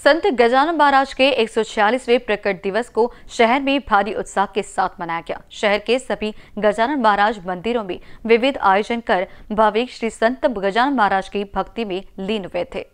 संत गजानन महाराज के 146वें प्रकट दिवस को शहर में भारी उत्साह के साथ मनाया गया। शहर के सभी गजानन महाराज मंदिरों में विविध आयोजन कर भाविक श्री संत गजानन महाराज की भक्ति में लीन हुए थे।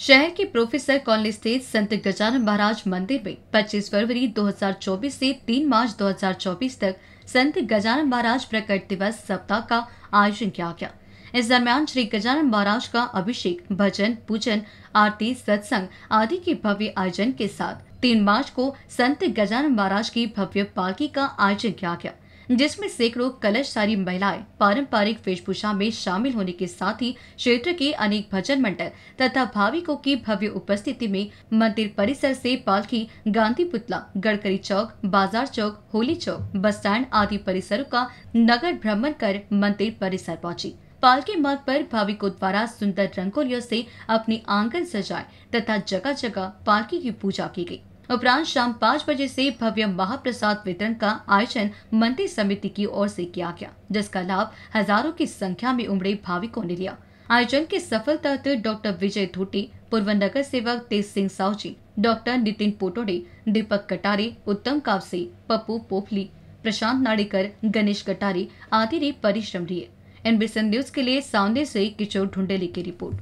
शहर के प्रोफेसर कॉलोनी स्थित संत गजानन महाराज मंदिर में 25 फरवरी 2024 से 3 मार्च 2024 तक संत गजानन महाराज प्रकट दिवस सप्ताह का आयोजन किया गया। इस दरमियान श्री गजानन महाराज का अभिषेक, भजन, पूजन, आरती, सत्संग आदि के भव्य आयोजन के साथ तीन मार्च को संत गजानन महाराज की भव्य पालकी का आयोजन किया गया, जिसमें सैकड़ों कलशधारी महिलाएँ पारंपरिक वेशभूषा में शामिल होने के साथ ही क्षेत्र के अनेक भजन मंडल तथा भाविकों की भव्य उपस्थिति में मंदिर परिसर से पालकी, गांधी पुतला, गड़करी चौक, बाज़ार चौक, होली चौक, बस स्टैंड आदि परिसरों का नगर भ्रमण कर मंदिर परिसर पहुँची। पालकी मार्ग पर भाविकों द्वारा सुंदर रंगोलियों से अपनी आँगन सजाए तथा जगह जगह पालकी की पूजा की गई। उपरांत शाम पाँच बजे से भव्य महाप्रसाद वितरण का आयोजन मंदिर समिति की ओर से किया गया, जिसका लाभ हज़ारों की संख्या में उमड़े भाविकों ने लिया। आयोजन के सफल तहत डॉक्टर विजय धोटी, पूर्व नगर सेवक तेज सिंह साहू डॉक्टर नितिन पोटोडे, दीपक कटारे, उत्तम कावसे पप्पू पोफली, प्रशांत नाड़ेकर, गणेश कटारे आदि ने परिश्रम लिए। एनबीसी न्यूज़ के लिए साउंदी से किशोर ढूंढेली की रिपोर्ट।